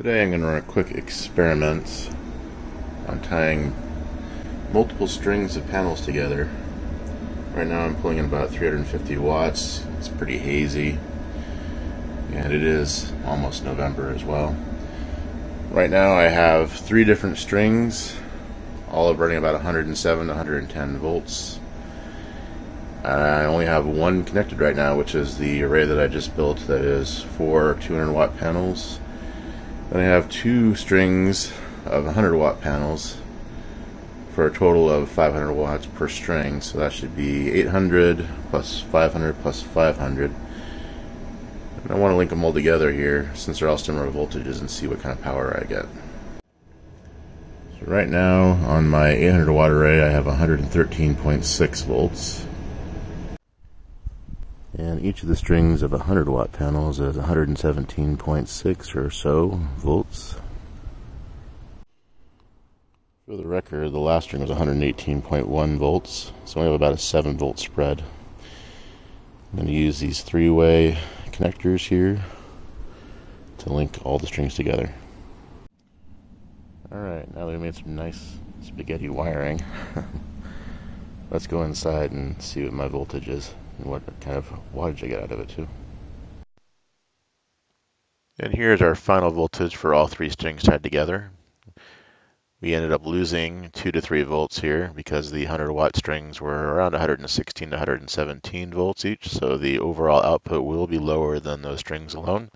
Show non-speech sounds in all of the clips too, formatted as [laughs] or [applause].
Today I'm going to run a quick experiment on tying multiple strings of panels together. Right now I'm pulling in about 350 watts. It's pretty hazy and it is almost November as well. Right now I have three different strings all of running about 107 to 110 volts. I only have one connected right now which is the array that I just built that is four 200 watt panels then I have two strings of 100 watt panels for a total of 500 watts per string. So that should be 800 plus 500 plus 500. And I want to link them all together here since they're all similar voltages and see what kind of power I get. So right now on my 800 watt array I have 113.6 volts and each of the strings of 100 watt panels is 117.6 or so volts. For the record, the last string was 118.1 volts, so we have about a 7 volt spread. I'm going to use these three-way connectors here to link all the strings together. Alright, now that we made some nice spaghetti wiring, [laughs] let's go inside and see what my voltage is and what kind of wattage I get out of it too. And here's our final voltage for all three strings tied together. We ended up losing 2 to 3 volts here because the 100 watt strings were around 116 to 117 volts each, so the overall output will be lower than those strings alone.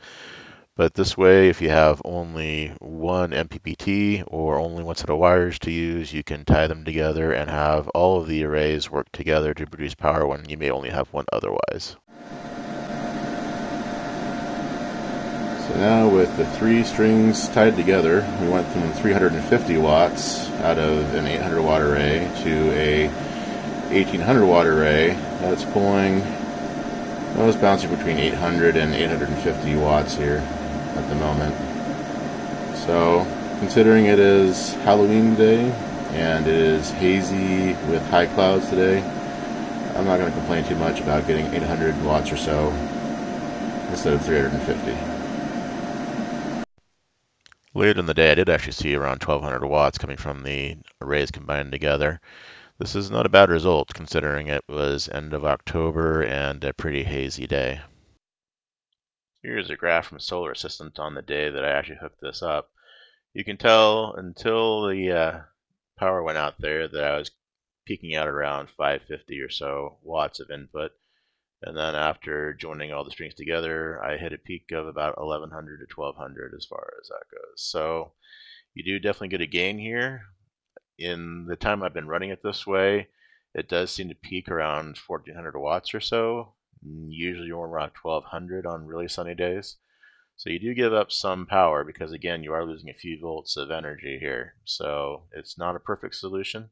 But this way, if you have only one MPPT or only one set of wires to use, you can tie them together and have all of the arrays work together to produce power when you may only have one otherwise. So now with the three strings tied together, we went from 350 watts out of an 800 watt array to a 1800 watt array that's pulling, well, it's bouncing between 800 and 850 watts here at the moment. So, considering it is Halloween day and it is hazy with high clouds today, I'm not going to complain too much about getting 800 watts or so instead of 350. Later in the day, I did actually see around 1200 watts coming from the arrays combined together. This is not a bad result considering it was end of October and a pretty hazy day. Here's a graph from Solar Assistant on the day that I actually hooked this up. You can tell until the uh, power went out there that I was peaking out around 550 or so watts of input. And then after joining all the strings together, I hit a peak of about 1100 to 1200 as far as that goes. So you do definitely get a gain here. In the time I've been running it this way, it does seem to peak around 1400 watts or so usually you're around 1200 on really sunny days. So you do give up some power because again you are losing a few volts of energy here. So it's not a perfect solution.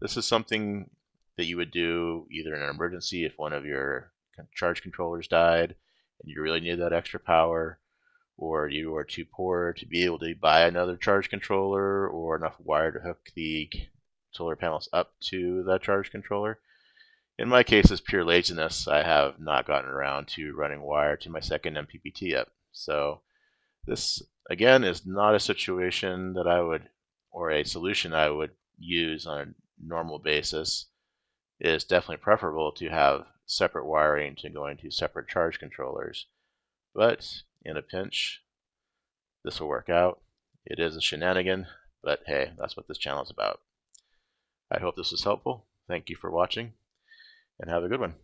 This is something that you would do either in an emergency if one of your charge controllers died and you really need that extra power or you are too poor to be able to buy another charge controller or enough wire to hook the solar panels up to that charge controller. In my case, it's pure laziness. I have not gotten around to running wire to my second MPPT yet. So this, again, is not a situation that I would, or a solution I would use on a normal basis. It is definitely preferable to have separate wiring to go into separate charge controllers. But in a pinch, this will work out. It is a shenanigan, but hey, that's what this channel is about. I hope this was helpful. Thank you for watching and have a good one.